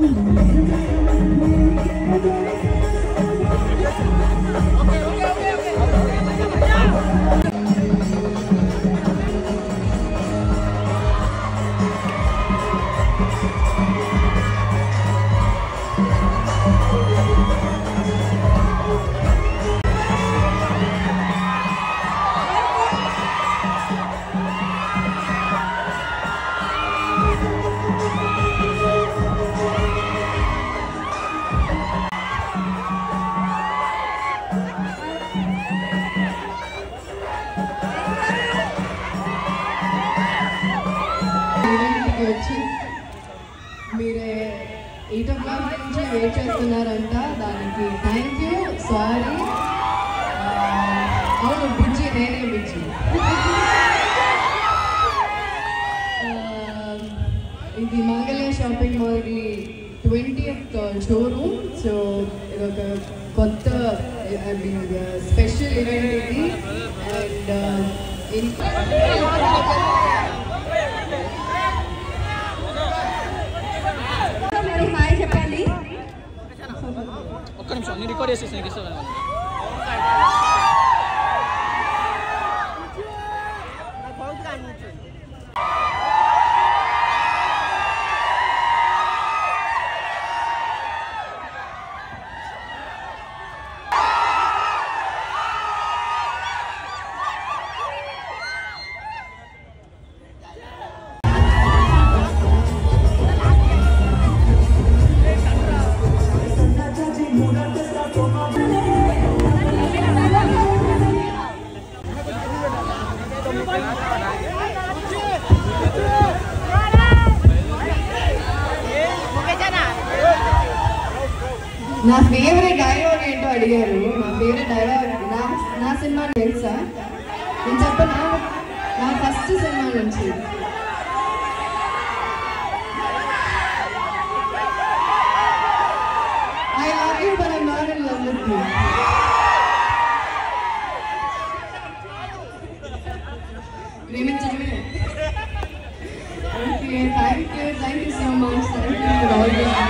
Thank you. మీరే eight o'clock నుంచి wait చేస్తున్నారంట. దానికి థ్యాంక్ యూ సారీ అవును బుజ్జి నేనే బుజ్జి ఇది మంగళ షాపింగ్ మాల్కి ట్వంటీయత్ షోరూమ్ సో ఇది ఒక కొత్త ఐ మీన్ స్పెషల్ ఈవెంట్ ఇది. అండ్ रिकॉर्ड एसोसिएशन किससे నా ఫేవరెట్ డైలాగ్ ఏంటో అడిగారు. నా ఫేవరెట్ డైలాగ్ నా నా సినిమా తెలుసా? నేను చెప్పనా? నా ఫస్ట్ సినిమా నుంచి. I love you but I not in love with you ప్రేమించడమే okay thank you thank you so much thank you all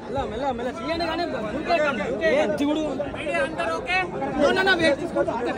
మెల్ల మెల్ల మెల్ల తీయండి కానీ ముందుకే ముందుకే దిగుడు మీడియా అందరూ okay no no no wait